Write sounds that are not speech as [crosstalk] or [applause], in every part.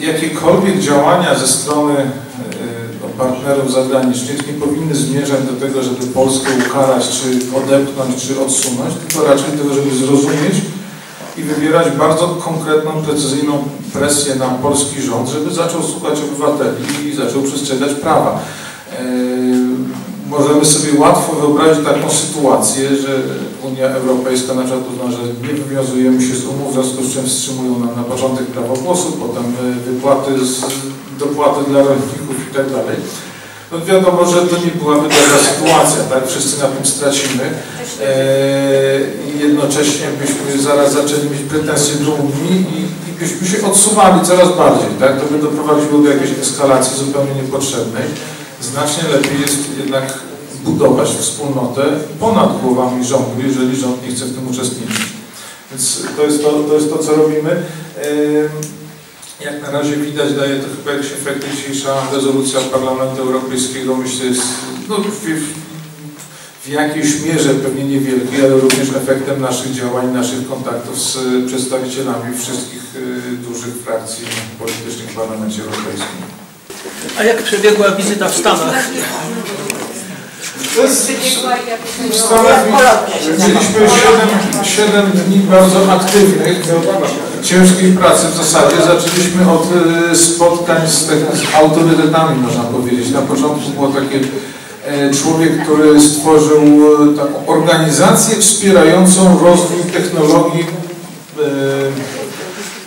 jakiekolwiek działania ze strony e, partnerów zagranicznych nie powinny zmierzać do tego, żeby Polskę ukarać, czy odepchnąć, czy odsunąć, tylko raczej do tego, żeby zrozumieć i wywierać bardzo konkretną, precyzyjną presję na polski rząd, żeby zaczął słuchać obywateli i zaczął przestrzegać prawa. E, możemy sobie łatwo wyobrazić taką sytuację, że Unia Europejska na przykład uzna, że nie wywiązujemy się z umów, w związku z czym wstrzymują nam na początek prawo głosu, potem e, wypłaty, z, dopłaty dla rolników i tak dalej. No wiadomo, że to nie byłaby dobra sytuacja, tak? Wszyscy na tym stracimy e, i jednocześnie byśmy zaraz zaczęli mieć pretensje do Unii i, i byśmy się odsuwali coraz bardziej, tak? To by doprowadziło do jakiejś eskalacji zupełnie niepotrzebnej. Znacznie lepiej jest jednak budować wspólnotę ponad głowami rządu, jeżeli rząd nie chce w tym uczestniczyć. Więc to jest to, to, jest to co robimy. Jak na razie widać, daje to chyba jakiś efekt dzisiejsza rezolucja Parlamentu Europejskiego, myślę, jest no, w, w jakiejś mierze pewnie niewielki, ale również efektem naszych działań, naszych kontaktów z przedstawicielami wszystkich y, dużych frakcji politycznych w Parlamencie Europejskim. A jak przebiegła wizyta w Stanach? W Stanach mieliśmy 7, 7 dni bardzo aktywnych, ciężkiej pracy w zasadzie. Zaczęliśmy od y, spotkań z, z autorytetami, można powiedzieć. Na początku było takie e, człowiek, który stworzył e, taką organizację wspierającą rozwój technologii e,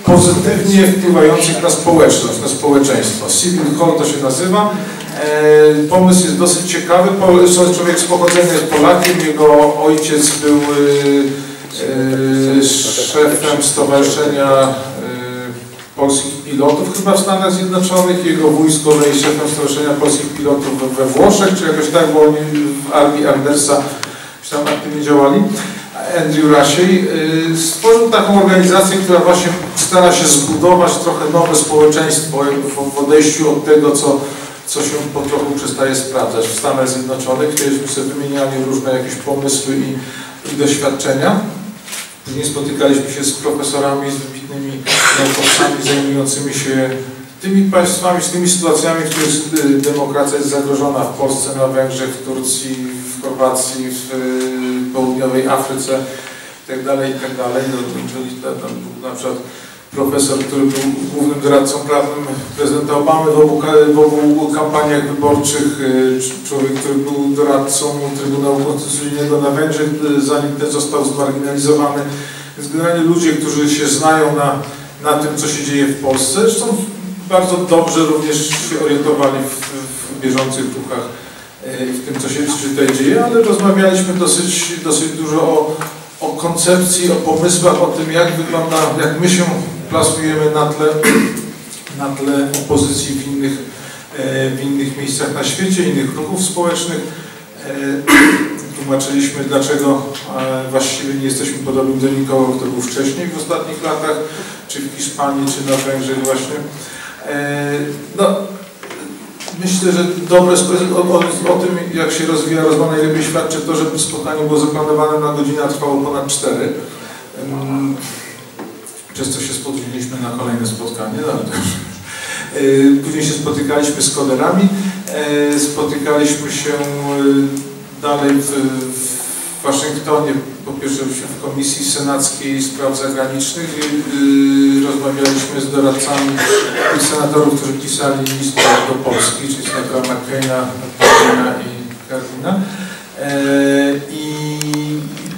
pozytywnie wpływających na społeczność, na społeczeństwo. Civil Hall to się nazywa. E, pomysł jest dosyć ciekawy. Człowiek z pochodzenia jest Polakiem. Jego ojciec był e, e, szefem Stowarzyszenia Polskich Pilotów chyba w Stanach Zjednoczonych. Jego wójsko jest szefem Stowarzyszenia Polskich Pilotów we Włoszech, czy jakoś tak, bo oni w armii Andersa tam aktywnie działali. Andrew Russiej stworzył taką organizację, która właśnie stara się zbudować trochę nowe społeczeństwo w odejściu od tego, co co się po trochu przestaje sprawdzać w Stanach Zjednoczonych. Kiedyśmy sobie wymieniali różne jakieś pomysły i, i doświadczenia. Później spotykaliśmy się z profesorami, z wybitnymi naukowcami zajmującymi się tymi państwami, z tymi sytuacjami, w których y, demokracja jest zagrożona w Polsce, na Węgrzech, w Turcji, w Chorwacji, w y, południowej Afryce itd. Tak itd. Tak no, na przykład profesor, który był głównym doradcą prawnym prezydenta Obamy w obu, w obu kampaniach wyborczych, y, człowiek, który był doradcą Trybunału Konstytucyjnego na Węgrzech, zanim ten został zmarginalizowany. Więc generalnie ludzie, którzy się znają na, na tym, co się dzieje w Polsce, zresztą bardzo dobrze również się orientowali w, w bieżących ruchach y, w tym, co się tutaj dzieje, ale rozmawialiśmy dosyć, dosyć dużo o, o koncepcji, o pomysłach, o tym, jak wygląda, jak my się plasujemy na tle, na tle opozycji w innych, e, w innych miejscach na świecie, innych ruchów społecznych. E, tłumaczyliśmy, dlaczego e, właściwie nie jesteśmy podobni do nikogo, kto był wcześniej w ostatnich latach, czy w Hiszpanii, czy na Węgrzech właśnie. No, myślę, że dobre o, o, o, tym, jak się rozwija rozmowa najlepiej świadczy to, że spotkanie było zaplanowane na godzinę, a trwało ponad cztery przez co się spotykaliśmy na kolejne spotkanie. No, e, później się spotykaliśmy z koderami, e, spotykaliśmy się e, dalej w, w Waszyngtonie, po pierwsze w Komisji Senackiej Spraw Zagranicznych, rozmawialiśmy z doradcami tych senatorów, którzy pisali list do Polski, czyli senatora McCaina, McCaina i Karlina. I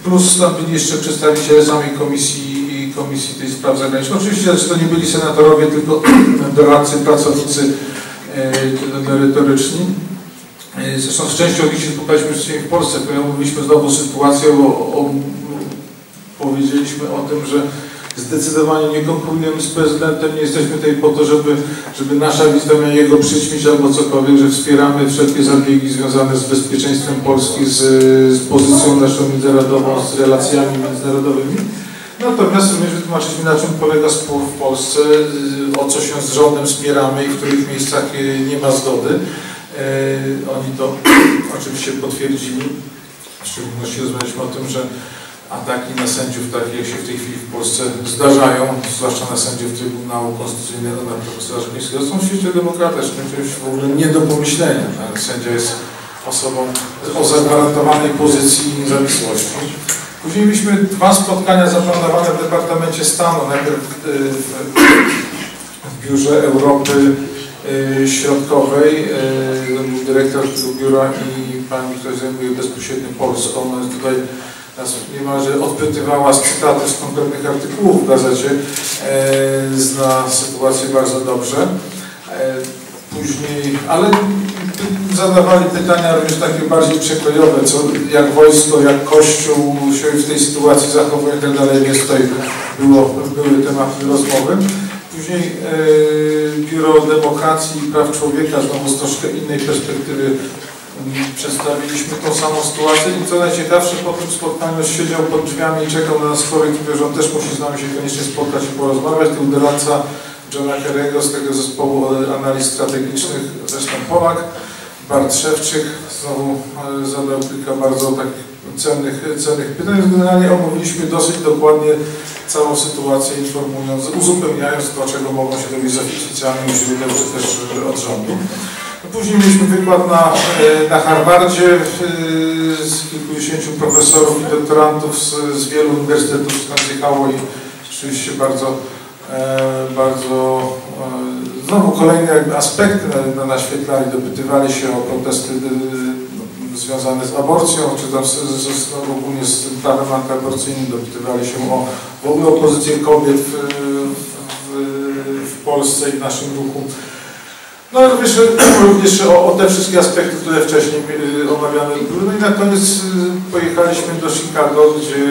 plus tam byli jeszcze przedstawiciele samej Komisji Komisji tej Spraw Zagranicznych. Oczywiście to nie byli senatorowie, tylko [clears throat] doradcy, pracownicy e, merytoryczni. E, zresztą z częścią ich się w Polsce, ponieważ mówiliśmy znowu sytuację, o, o, powiedzieliśmy o tym, że zdecydowanie nie konkurujemy z prezydentem, nie jesteśmy tutaj po to, żeby, żeby nasza wizyta miała jego przyćmić albo cokolwiek, że wspieramy wszelkie zabiegi związane z bezpieczeństwem Polski, z, z pozycją naszą międzynarodową, z relacjami międzynarodowymi. Natomiast również wytłumaczyliśmy, na czym polega spór w Polsce, o co się z rządem spieramy i w których miejscach nie ma zgody. E, oni to [clears throat] oczywiście potwierdzili. W szczególności rozmawialiśmy o tym, że ataki na sędziów, takie jak się w tej chwili w Polsce zdarzają, zwłaszcza na sędziów Trybunału Konstytucyjnego, na profesora Rzeplińskiego, są w świecie demokratycznym czymś w ogóle nie do pomyślenia. Tak? Sędzia jest osobą o zagwarantowanej pozycji i niezawisłości. Później mieliśmy dwa spotkania zaplanowane w Departamencie Stanu. Najpierw w Biurze Europy Środkowej, był dyrektor tego biura i pani, która zajmuje bezpośrednio Polską. Ona jest tutaj nas niemalże odpytywała z cytatów z konkretnych artykułów w gazecie. Zna sytuację bardzo dobrze. Później, ale zadawali pytania również takie bardziej przekrojowe, co, jak wojsko, jak kościół się w tej sytuacji zachowuje i tak dalej, więc tutaj było, były tematy rozmowy. Później e, Biuro Demokracji i Praw Człowieka, znowu z troszkę innej perspektywy przedstawiliśmy tą samą sytuację i co najciekawsze po tym spotkaniu siedział pod drzwiami i czekał na nas człowiek, który że on też musi z nami się koniecznie spotkać i porozmawiać. To był doradca Johna Kerry'ego z tego zespołu analiz strategicznych, zresztą Polak. Bart Szewczyk znowu e, zadał kilka bardzo takich cennych, cennych pytań. Generalnie omówiliśmy dosyć dokładnie całą sytuację, informując, uzupełniając to, czego mogą się dowiedzieć z oficjalnych źródeł, czy też od rządu. Później mieliśmy wykład na, e, na Harvardzie z kilkudziesięciu profesorów i doktorantów z, z wielu uniwersytetów zjechało i rzeczywiście bardzo, e, bardzo znowu kolejne aspekty na, naświetlali, dopytywali się o protesty związane z aborcją, czy tam z, z, no, ogólnie z prawem antyaborcyjnym, dopytywali się o w ogóle o pozycję kobiet w, w, w Polsce i w naszym ruchu. No również, [clears throat] również o, o, te wszystkie aspekty, które wcześniej y, omawiane były. No i na koniec y, pojechaliśmy do Chicago, gdzie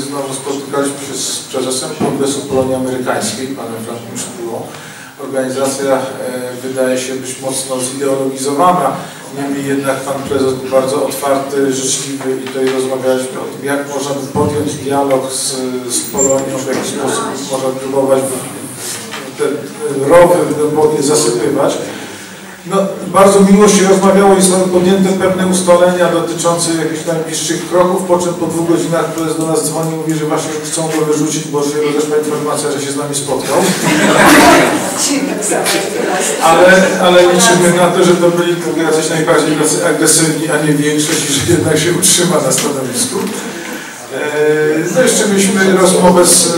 znowu spotykaliśmy się z prezesem Kongresu Polonii Amerykańskiej, panem Frankiem Szpulą. Organizacja e, wydaje się być mocno zideologizowana, niemniej jednak pan prezes był bardzo otwarty, życzliwy i tutaj rozmawialiśmy o tym, jak można by podjąć dialog z, z Polonią, w jaki sposób można próbować te rowy głębokie zasypywać. No, bardzo miło się rozmawiało i zostały podjęte pewne ustalenia dotyczące jakichś najbliższych kroków, po czym po dwóch godzinach prezes do nas dzwoni i mówi, że właśnie chcą go wyrzucić, bo się rozeszła informacja, że się z nami spotkał. [laughs] ale, ale liczymy na to, że to byli jacyś najbardziej agresywni, a nie większość i że jednak się utrzyma na stanowisku. E, no jeszcze mieliśmy rozmowę z,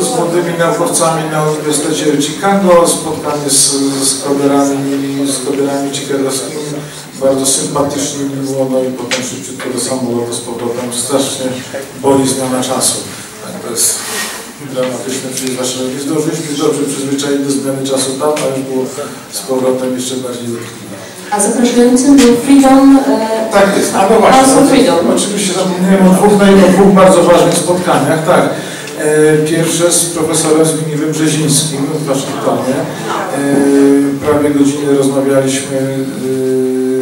z młodymi naukowcami na Uniwersytecie Chicago, spotkanie z, z koderami, z koderami chicagowskimi, bardzo sympatycznie miło, no i potem szybciutko do samolotu z powrotem. Strasznie boli zmiana czasu. Tak, to jest dramatyczne, czyli że nie zdążyliśmy dobrze przyzwyczaić do zmiany czasu tam, ale było z powrotem jeszcze bardziej dotkliwe. A zapraszającym był Freedom... E, tak jest, a no właśnie, Freedom. oczywiście zapomniałem o dwóch, o dwóch bardzo ważnych spotkaniach, tak. E, pierwsze z profesorem Zbigniewem Brzezińskim w Waszyngtonie. E, prawie godzinę rozmawialiśmy,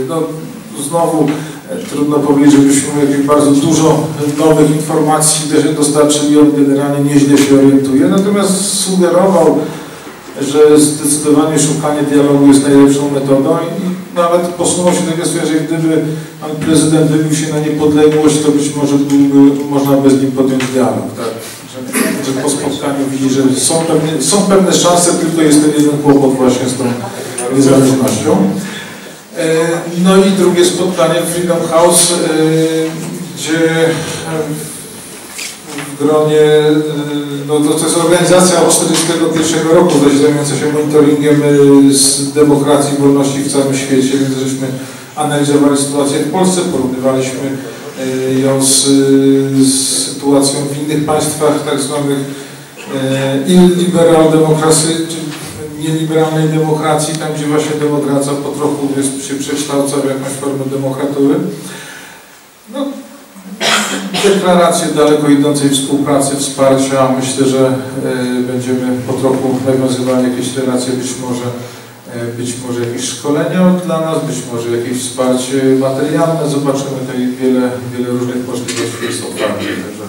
no znowu trudno powiedzieć, żebyśmy bardzo dużo nowych informacji dostarczyli, on generalnie nieźle się orientuje, natomiast sugerował, że zdecydowanie szukanie dialogu jest najlepszą metodą nawet posunął się do tego że gdyby pan prezydent wybił się na niepodległość, to być może byłby, można by z nim podjąć dialog. Tak? Że, że po spotkaniu widzi, że są pewne, są pewne szanse, tylko jest ten jeden kłopot właśnie z tą niezależnością. E, no i drugie spotkanie w Freedom House, e, gdzie w gronie, e, no to jest organizacja od 1941 roku, zajmująca się monitoringiem z demokracji i wolności w całym świecie, więc żeśmy analizowali sytuację w Polsce, porównywaliśmy ją z, z sytuacją w innych państwach tak zwanych liberal demokracji, czy nieliberalnej demokracji, tam gdzie właśnie demokracja po trochu jest, się przekształca w jakąś formę demokratury. No, deklaracje daleko idącej współpracy, wsparcia. Myślę, że y, będziemy po trochu nawiązywali jakieś relacje, być może, y, być może jakieś szkolenia dla nas, być może jakieś wsparcie materialne. Zobaczymy tutaj wiele, wiele różnych możliwości jest otwartych. Także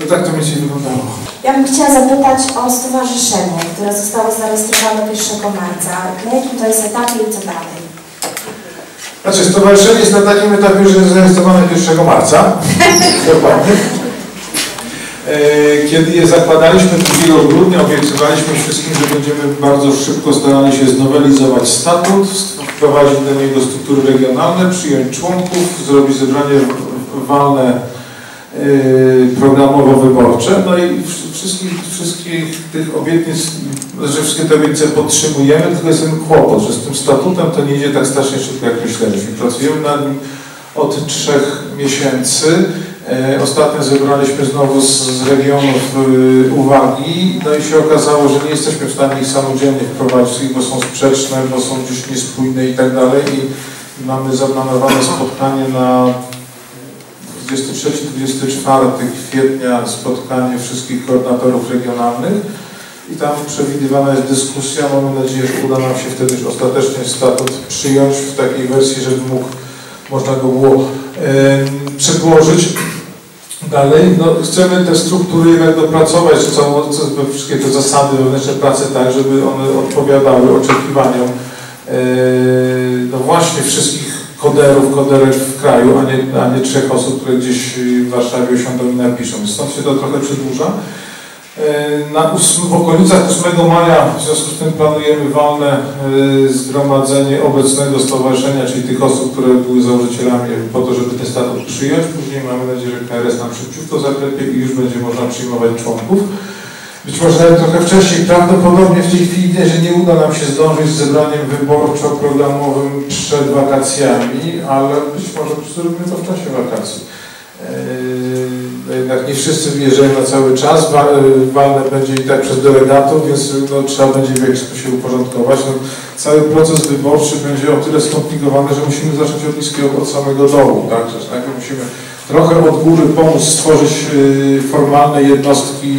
no tak to mniej więcej wyglądało. Ja bym chciała zapytać o stowarzyszenie, które zostało zarejestrowane 1 marca. Na jakim to jest etapie i co dalej? Znaczy, stowarzyszenie jest na takim etapie, że jest zarejestrowane 1 marca. [laughs] Dokładnie. E, Kiedy je zakładaliśmy 2 grudnia, obiecywaliśmy wszystkim, że będziemy bardzo szybko starali się znowelizować statut, wprowadzić do niego struktury regionalne, przyjąć członków, zrobić zebranie walne programowo-wyborcze. No i wsz- wszystkich, wszystkich tych obietnic, że wszystkie te obietnice podtrzymujemy, tylko jest ten kłopot, że z tym statutem to nie idzie tak strasznie szybko, jak myśleliśmy. Pracujemy nad nim od trzech miesięcy. E, Ostatnio zebraliśmy znowu z, z regionów y, uwagi, no i się okazało, że nie jesteśmy w stanie ich samodzielnie wprowadzić, bo są sprzeczne, bo są gdzieś niespójne i tak dalej. I mamy zaplanowane spotkanie na 23-24 kwietnia spotkanie wszystkich koordynatorów regionalnych i tam przewidywana jest dyskusja. Mamy nadzieję, że uda nam się wtedy już ostatecznie statut przyjąć w takiej wersji, żeby mógł, można go było em, przedłożyć. Dalej, no, chcemy te struktury jednak dopracować, całą, wszystkie te zasady wewnętrzne pracy tak, żeby one odpowiadały oczekiwaniom e, no właśnie wszystkich koderów, koderek w kraju, a nie, a nie trzech osób, które gdzieś w Warszawie usiądą i napiszą. Stąd się to trochę przedłuża. E, Na ósm, w okolicach 8 maja w związku z tym planujemy walne e, zgromadzenie obecnego stowarzyszenia, czyli tych osób, które były założycielami po to, żeby ten statut przyjąć. Później mamy nadzieję, że KRS nam szybciutko zaklepie i już będzie można przyjmować członków. Być może nawet trochę wcześniej, prawdopodobnie w tej chwili że nie uda nam się zdążyć z zebraniem wyborczo-programowym przed wakacjami, ale być może po prostu robimy to w czasie wakacji. Eee, no Jednak nie wszyscy wyjeżdżają na cały czas, e, walne będzie i tak przez delegatów, więc no, trzeba będzie w jakiś sposób się uporządkować. No, cały proces wyborczy będzie o tyle skomplikowany, że musimy zacząć od niskiego, od samego dołu. Tak? Że najpierw musimy trochę od góry pomóc stworzyć y, formalne jednostki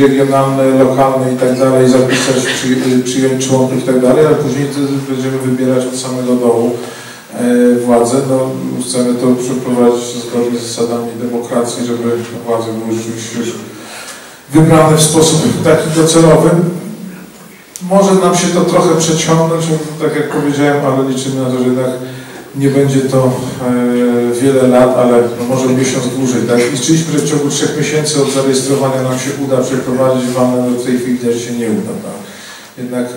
regionalne, lokalne i tak dalej, zapisać, y, przyjąć członków i tak dalej, ale później będziemy wybierać od samego dołu e, władzę. No, chcemy to przeprowadzić zgodnie z zasadami demokracji, żeby władze były rzeczywiście wybrane w sposób taki docelowy. Może nam się to trochę przeciągnąć, tak jak powiedziałem, ale liczymy na to, że jednak nie będzie to e, wiele lat, ale może miesiąc dłużej. Tak? Liczyliśmy, że w ciągu trzech miesięcy od zarejestrowania nam się uda przeprowadzić walne, no w tej chwili też się nie uda. Tak? Jednak e,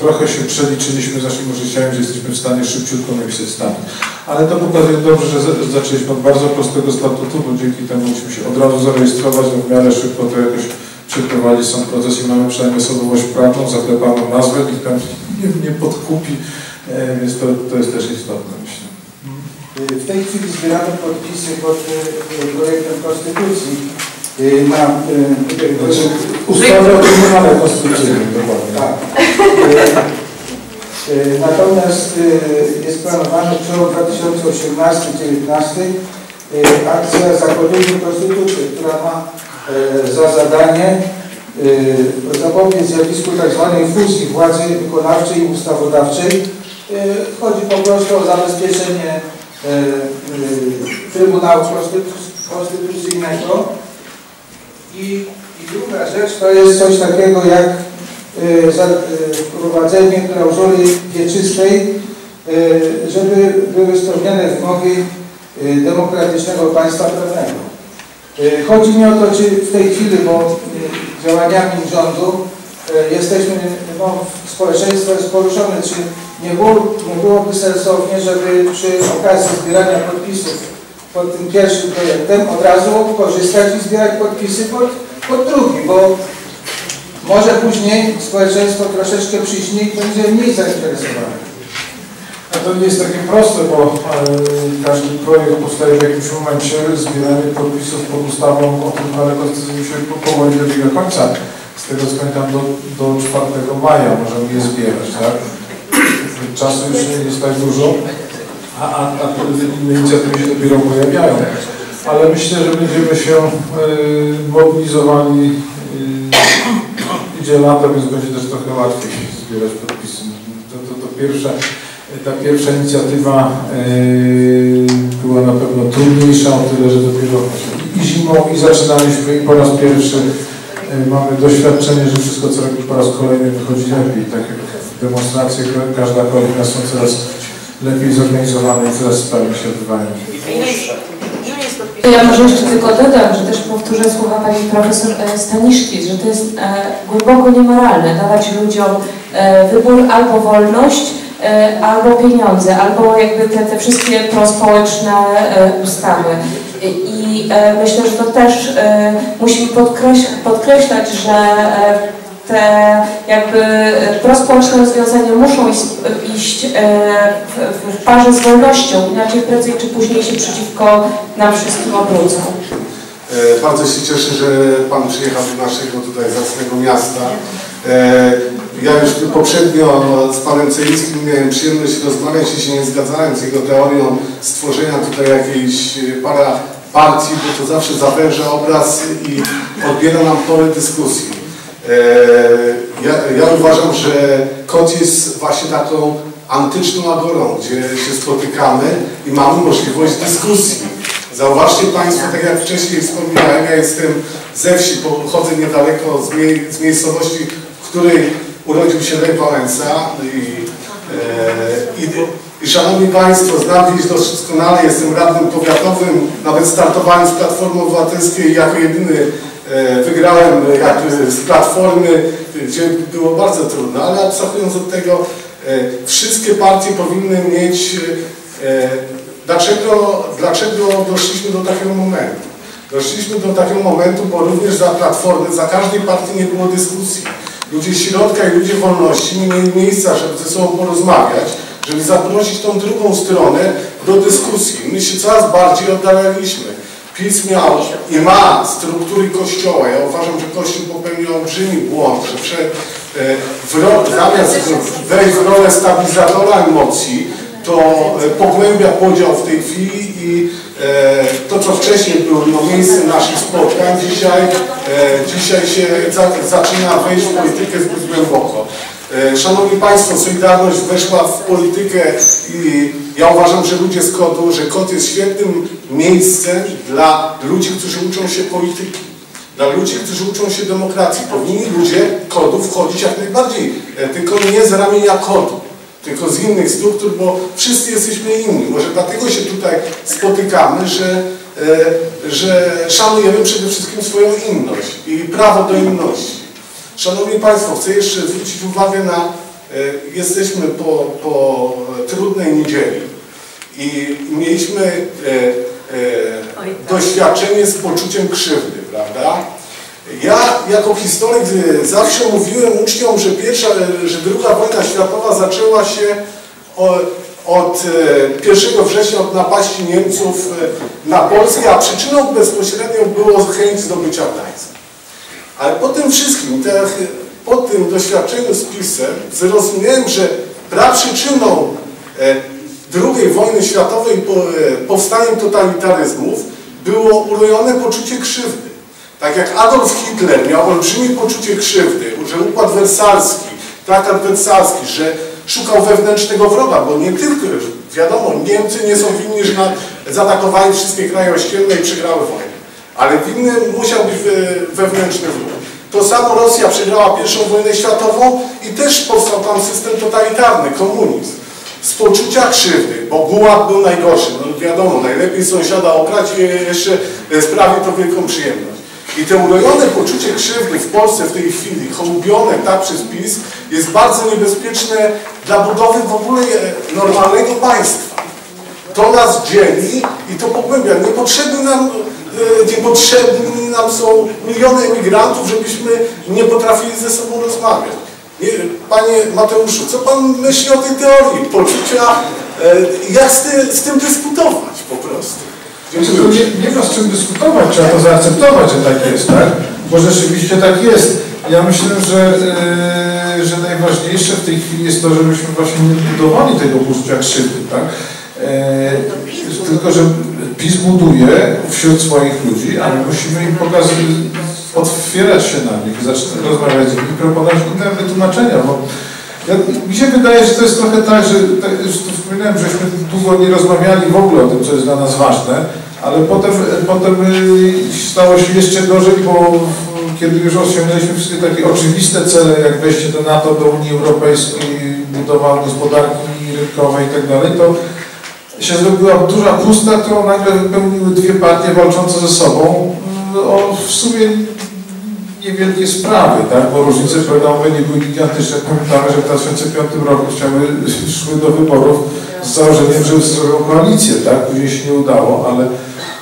trochę się przeliczyliśmy z naszymi możliwościami, że jesteśmy w stanie szybciutko napisać statut. Ale to pokazuje dobrze, że za- zaczęliśmy od bardzo prostego statutu, bo dzięki temu mogliśmy się od razu zarejestrować, no w miarę szybko to jakoś przeprowadzić sam proces i mamy przynajmniej osobowość prawną, zaklepaną nazwę, nikt tam nie, nie podkupi, więc to, to jest też istotne, myślę. W tej chwili zbieramy podpisy pod y, projektem konstytucji na Znaczy, ustawy o Trybunale Konstytucyjnym, dokładnie. tak. Natomiast jest planowany przełom 2018-2019 y, akcja Zakładników Konstytucji, która ma za zadanie zapobiec zjawisku tzw. fuzji władzy wykonawczej i ustawodawczej. Y, Chodzi po prostu o zabezpieczenie y, y, Trybunału Konstytu- Konstytucyjnego. I, I druga rzecz to jest coś takiego jak y, wprowadzenie klauzuli wieczystej, żeby były spełnione wymogi demokratycznego państwa prawnego. Chodzi mi o to, czy w tej chwili, bo działaniami rządu jesteśmy, no, społeczeństwo jest poruszone, czy nie, było, nie byłoby sensownie, żeby przy okazji zbierania podpisów pod tym pierwszym projektem od razu korzystać i zbierać podpisy pod, pod drugi, bo może później społeczeństwo troszeczkę przyśnie będzie mniej zainteresowane. A to nie jest takie proste, bo e, każdy projekt powstaje w jakimś momencie, zbieranie podpisów pod ustawą o tym ale konstytucji się po- powoli dobiega końca. Z tego co pamiętam do, do 4 maja możemy je zbierać, tak? Czasu już nie jest tak dużo, a, a, a inne inicjatywy się dopiero pojawiają. Ale myślę, że będziemy się e, mobilizowali. E, idzie lato, więc będzie też trochę łatwiej zbierać podpisy. To, to, to pierwsza, ta pierwsza inicjatywa e, była na pewno trudniejsza, o tyle, że dopiero i zimą i zaczynaliśmy i po raz pierwszy mamy doświadczenie, że wszystko co robi po raz kolejny wychodzi lepiej. Tak jak demonstracje, ka- każda kolejna są coraz lepiej zorganizowane i coraz sprawniej się odbywają. Ja może jeszcze tylko dodam, że też powtórzę słowa pani profesor e, Staniszki, że to jest e, głęboko niemoralne dawać ludziom e, wybór albo wolność, albo pieniądze, albo jakby te, te wszystkie prospołeczne ustawy. I e, myślę, że to też e, musimy podkreś podkreślać, że e, te jakby prospołeczne rozwiązania muszą iść, w, w parze z wolnością, inaczej prędzej czy później się przeciwko nam wszystkim obrócą. Bardzo się cieszę, że Pan przyjechał do naszego tutaj zacnego miasta. E, Ja już poprzednio z Panem Celickim miałem przyjemność rozmawiać i się nie zgadzałem z jego teorią stworzenia tutaj jakiejś para partii, bo to zawsze zawęża obraz i odbiera nam pole dyskusji. E, Ja, ja uważam, że KOT jest właśnie taką antyczną agorą, gdzie się spotykamy i mamy możliwość dyskusji. Zauważcie Państwo, tak jak wcześniej wspomniałem, ja jestem ze wsi, pochodzę niedaleko z, mie z miejscowości, w której urodził się Lech Wałęsa i, e, i, i Szanowni Państwo, znam wieś doskonale, jestem radnym powiatowym, nawet startowałem z Platformy Obywatelskiej jako jedyny e, wygrałem jakby z Platformy, gdzie było bardzo trudno, ale abstrahując od tego, e, wszystkie partie powinny mieć e, Dlaczego, dlaczego doszliśmy do takiego momentu? Doszliśmy do takiego momentu, bo również za Platformy, za każdej partii nie było dyskusji. Ludzie środka i ludzie wolności nie mieli miejsca, żeby ze sobą porozmawiać, żeby zaprosić tą drugą stronę do dyskusji. My się coraz bardziej oddalaliśmy. PiS miał i ma struktury Kościoła. Ja uważam, że Kościół popełnił olbrzymi błąd, że e, w zamiast wejść w rolę stabilizatora emocji, to e, pogłębia podział w tej chwili i e, to, co wcześniej było no, naszych spotkań, dzisiaj, e, dzisiaj się za, zaczyna wejść w politykę zbyt głęboko. Szanowni Państwo, Solidarność weszła w politykę i ja uważam, że ludzie z KOD-u, że KOD jest świetnym miejscem dla ludzi, którzy uczą się polityki. Dla ludzi, którzy uczą się demokracji. Powinni ludzie KOD-u wchodzić jak najbardziej, tylko nie z ramienia KOD-u tylko z innych struktur, bo wszyscy jesteśmy inni. Może dlatego się tutaj spotykamy, że, e, że szanujemy przede wszystkim swoją inność i prawo do inności. Szanowni Państwo, chcę jeszcze zwrócić uwagę na, e, jesteśmy po, po trudnej niedzieli i mieliśmy e, e, doświadczenie z poczuciem krzywdy, prawda? Ja jako historyk y, zawsze mówiłem uczniom, że pierwsza, że druga wojna światowa zaczęła się od e, 1 września od napaści Niemców e, na Polskę, a przyczyną bezpośrednią było chęć zdobycia Gdańska. Ale po tym wszystkim, te, po tym doświadczeniu z PiSem zrozumiałem, że praprzyczyną e, II wojny światowej e, powstaniem totalitaryzmów było urojone poczucie krzywdy. Tak jak Adolf Hitler miał olbrzymie poczucie krzywdy, że układ wersalski, traktat wersalski, że szukał wewnętrznego wroga, bo nie tylko, wiadomo, Niemcy nie są winni, że zaatakowali wszystkie kraje ościenne i przegrały wojnę. Ale winny musiał być we- wewnętrzny wróg. To samo Rosja przegrała pierwszą wojnę światową i też powstał tam system totalitarny, komunizm. Z poczucia krzywdy, bo Gułag był najgorszy. No wiadomo, najlepiej sąsiada okrać i jeszcze sprawi to wielką przyjemność. I te urojone poczucie krzywdy w Polsce w tej chwili, hołubione tak przez PiS, jest bardzo niebezpieczne dla budowy w ogóle e, normalnego państwa. To nas dzieli i to pogłębia. Nam, e, niepotrzebni nam są miliony emigrantów, żebyśmy nie potrafili ze sobą rozmawiać. Nie, Panie Mateuszu, co Pan myśli o tej teorii poczucia? E, jak z tym dyskutować po prostu? To nie, nie ma z czym dyskutować, trzeba to zaakceptować, że tak jest, tak? Bo rzeczywiście tak jest. Ja myślę, że, e, że najważniejsze w tej chwili jest to, żebyśmy właśnie nie budowali tego poczucia krzywdy, tak? E, tylko, że PiS buduje wśród swoich ludzi, ale musimy im pokazać, otwierać się na nich, zaczynać rozmawiać z nimi, proponować inne wytłumaczenia, bo ja, mi się wydaje, że to jest trochę tak, że, tak, to wspominałem, żeśmy długo nie rozmawiali w ogóle o tym, co jest dla nas ważne, ale potem, potem y, stało się jeszcze gorzej, bo kiedy już osiągnęliśmy wszystkie takie oczywiste cele, jak wejście do NATO, do Unii Europejskiej, budowa gospodarki rynkowej i tak to się zrobiła duża pusta, którą nagle wypełniły dwie partie walczące ze sobą. O w sumie niewielkie sprawy, tak? bo różnice programowe nie były gigantyczne. Pamiętamy, że w 2005 roku chciały, [laughs] szły do wyborów z założeniem, że zrobią koalicję, tak? Później się nie udało, ale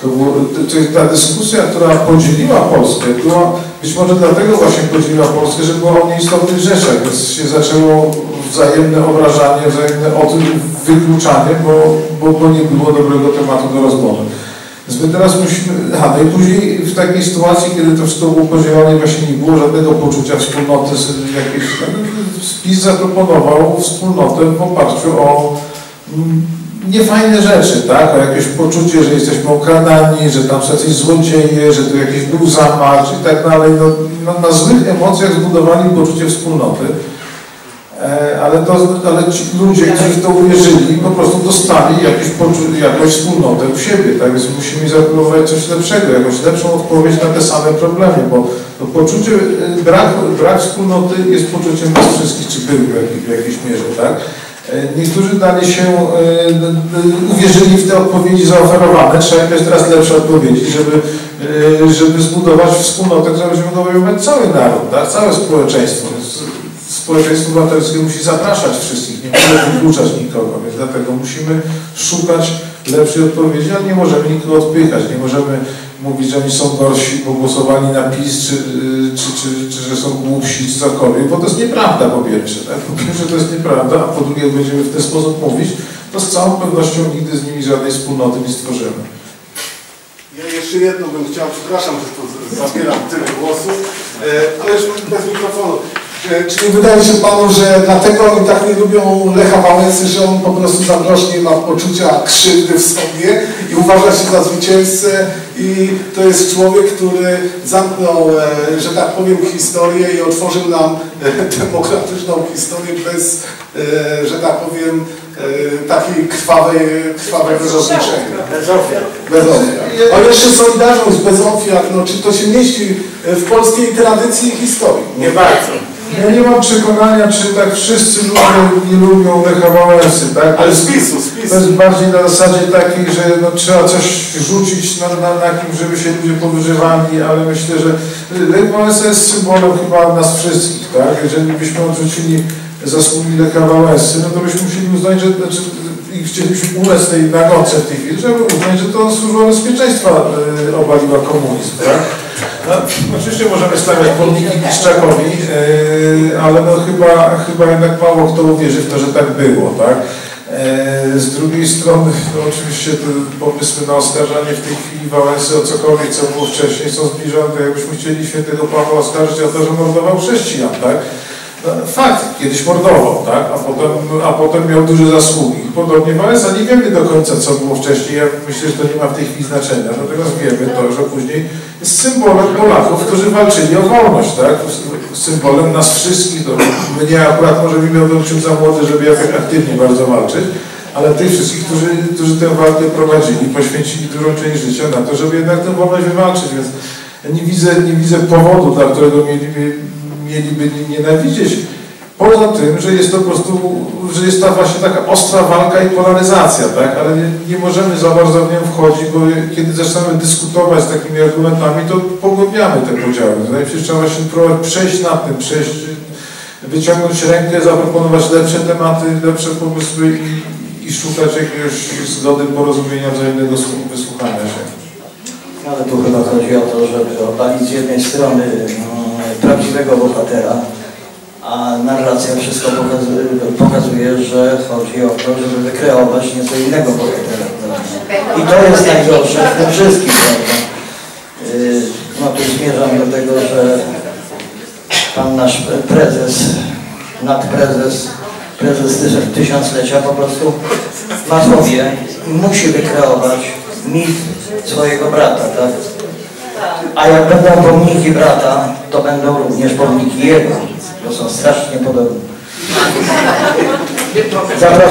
to, było, to, ta dyskusja, która podzieliła Polskę, była być może dlatego właśnie podzieliła Polskę, że była o nieistotnych rzeczach, więc się zaczęło wzajemne obrażanie, wzajemne od, wykluczanie, bo, bo, bo nie było dobrego tematu do rozmowy. Więc my teraz musimy, aha, no i później w takiej sytuacji, kiedy to i właśnie nie było żadnego poczucia wspólnoty, jakiejś, spis zaproponował wspólnotę w oparciu o mm, niefajne rzeczy, tak? O jakieś poczucie, że jesteśmy okradani, że tam są jacyś złodzieje, że tu jakiś był zamach i tak dalej. No, no, na złych emocjach zbudowali poczucie wspólnoty. E, ale, to, ale ci ludzie, którzy w to uwierzyli, po prostu dostali jakieś, jakąś wspólnotę u siebie, tak więc musimy zaproponować coś lepszego, jakąś lepszą odpowiedź na te same problemy, bo poczucie, e, brak, brak wspólnoty jest poczuciem nas wszystkich, czy był w, jakiej- w jakiejś mierze, tak? E, Niektórzy dali się, uwierzyli w te odpowiedzi zaoferowane, trzeba mieć teraz lepsze odpowiedzi, żeby, żeby zbudować wspólnotę, która będzie obejmować cały naród, tak? całe społeczeństwo. Więc społeczeństwo obywatelskie musi zapraszać wszystkich, nie może wykluczać nikogo, więc dlatego musimy szukać lepszej odpowiedzi, ale nie możemy nikogo odpychać, nie możemy mówić, że oni są gorsi, bo głosowali na PiS, czy, y, czy, czy, czy że są głupsi, czy cokolwiek, bo to jest nieprawda po pierwsze, tak? po pierwsze to jest nieprawda, a po drugie jak będziemy w ten sposób mówić, to z całą pewnością nigdy z nimi żadnej wspólnoty nie stworzymy. Ja jeszcze jedno bym chciał, przepraszam, że z- zabieram tyle głosu, e, ale już bez mikrofonu. E, Czy nie wydaje się Panu, że dlatego oni tak nie lubią Lecha Wałęsy, że on po prostu za grosz nie ma poczucia krzywdy w sobie i uważa się za zwycięzcę i to jest człowiek, który zamknął, e, że tak powiem, historię i otworzył nam e, demokratyczną historię bez, że tak powiem, takiej krwawej, krwawego rozliczenia. Bez ofiar. Bez ofiar. A jeszcze Solidarność bez ofiar, no czy to się mieści w polskiej tradycji i historii? Nie bardzo. Ja nie mam przekonania, czy tak wszyscy ludzie nie lubią Lecha Wałęsy, tak? PiSu, z To jest bardziej na zasadzie takiej, że no, trzeba coś rzucić na, na, na kim, żeby się ludzie powyżywali, ale myślę, że Lech Wałęsa jest symbolem chyba nas wszystkich, tak? Jeżeli byśmy odrzucili zasługi Lecha Wałęsy, no to byśmy musieli uznać, że znaczy, i chcielibyśmy ulec tej nagonce w tej chwili, żeby uznać, że to służba bezpieczeństwa y, obaliła komunizm, tak? No, oczywiście możemy stawiać pomniki Kiszczakowi, yy, ale no chyba, chyba jednak mało kto uwierzy w to, że tak było, tak? Yy, z drugiej strony, no oczywiście te pomysły na oskarżanie w tej chwili Wałęsy o cokolwiek, co było wcześniej, są zbliżone, to jakbyśmy chcieli świętego Pawła oskarżyć o to, że mordował chrześcijan, tak? No, fakt, kiedyś mordował, tak? A potem, a potem miał duże zasługi. Podobnie Wałęsa, nie wiemy do końca, co było wcześniej. Ja myślę, że to nie ma w tej chwili znaczenia. Natomiast wiemy to, że później jest symbolem Polaków, którzy walczyli o wolność, tak? Symbolem nas wszystkich. No, mnie akurat może mi miałbym ciut za młody, żeby jakoś aktywnie bardzo walczyć, ale tych wszystkich, którzy, którzy tę walkę prowadzili, poświęcili dużą część życia na to, żeby jednak tę wolność wywalczyć, więc ja nie widzę, nie widzę powodu, dla którego mieli, mieliby nienawidzieć. Poza tym, że jest to po prostu, że jest ta właśnie taka ostra walka i polaryzacja, tak? Ale nie, nie możemy za bardzo w nią wchodzić, bo kiedy zaczynamy dyskutować z takimi argumentami, to pogłębiamy te podziały. Się, że trzeba właśnie próbować przejść nad tym, przejść, wyciągnąć rękę, zaproponować lepsze tematy, lepsze pomysły i, i szukać jakiegoś zgody, porozumienia, wzajemnego słu- wysłuchania się. Ale tu chyba chodzi o to, żeby obalić z jednej strony mm, prawdziwego bohatera, a narracja wszystko pokazuje, pokazuje, że chodzi o to, żeby wykreować nieco innego bohatera. I to jest najgorsze w tym wszystkim, prawda? Yy, No tu zmierzam do tego, że pan nasz prezes, nadprezes, prezes tysiąc- tysiąclecia po prostu ma sobie, musi wykreować mit swojego brata, tak? A jak będą pomniki brata, to będą również pomniki jego, bo są strasznie podobne. Zapraszam.